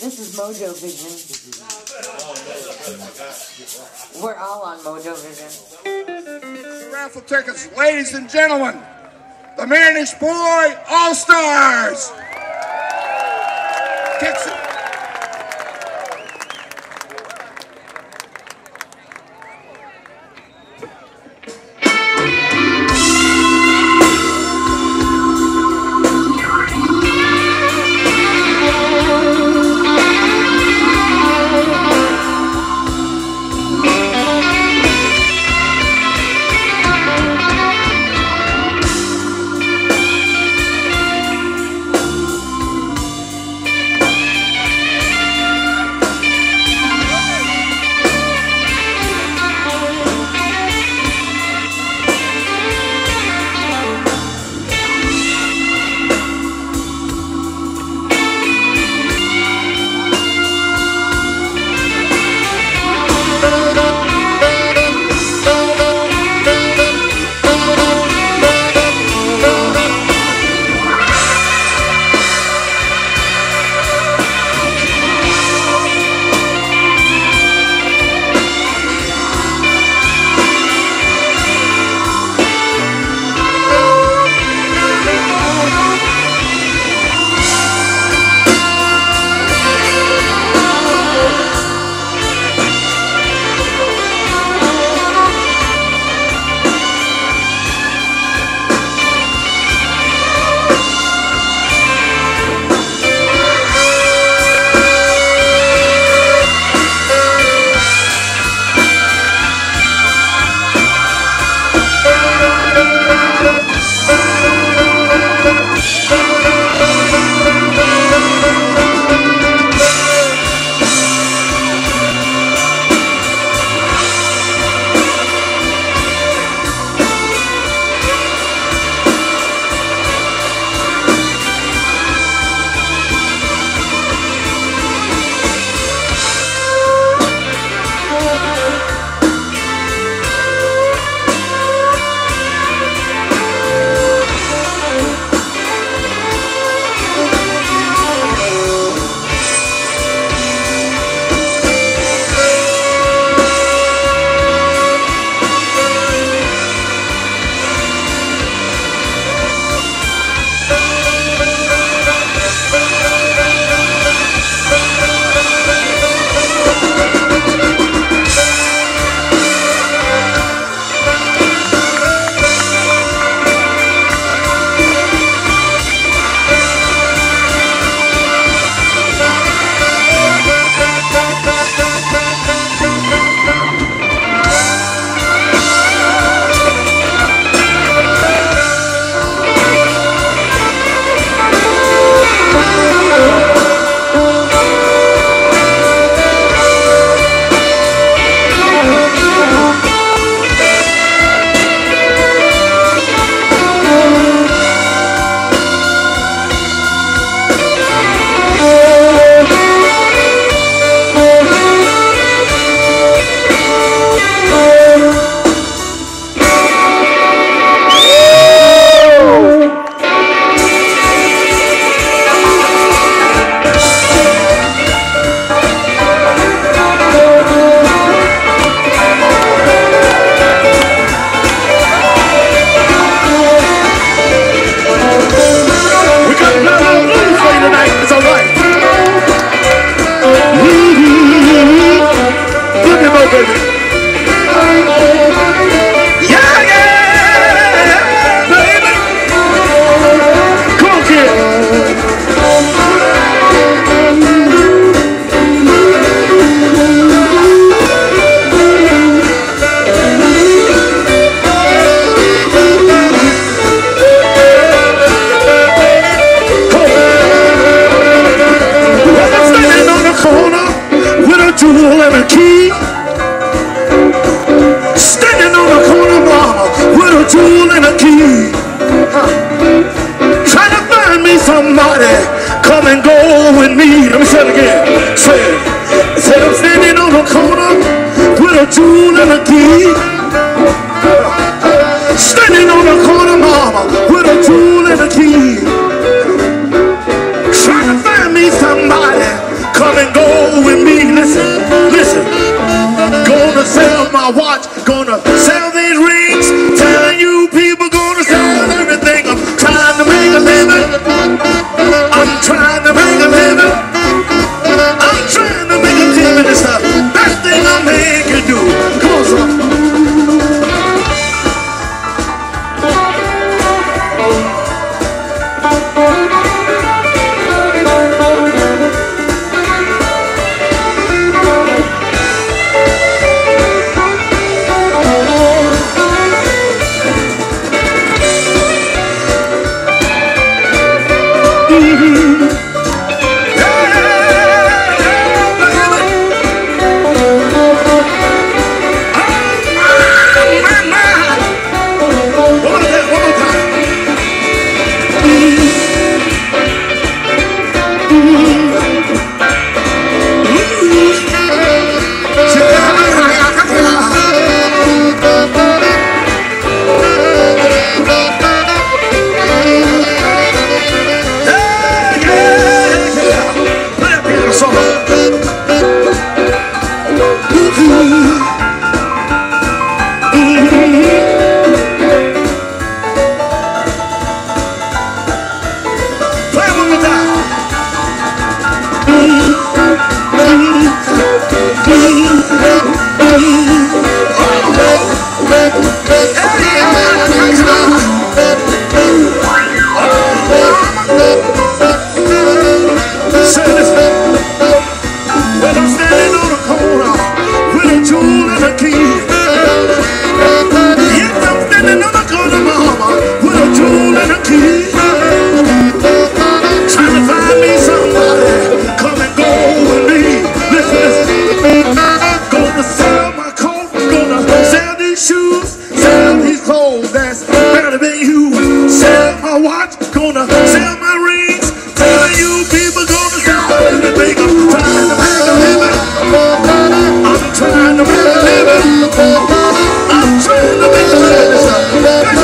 This is MoeJoeVision. We're all on MoeJoeVision. Raffle tickets, ladies and gentlemen. The Mannish Boy All Stars. Dixie. Jewel and a key. Standing on the corner, mama, with a jewel and a key. Huh. Trying to find me somebody, come and go with me. Let me say it again. Say it. Say I'm standing on the corner with a jewel and a key. Standing on the corner, mama, home with me. Listen, listen. Gonna sell my watch, gonna sell these rings. be Mesela.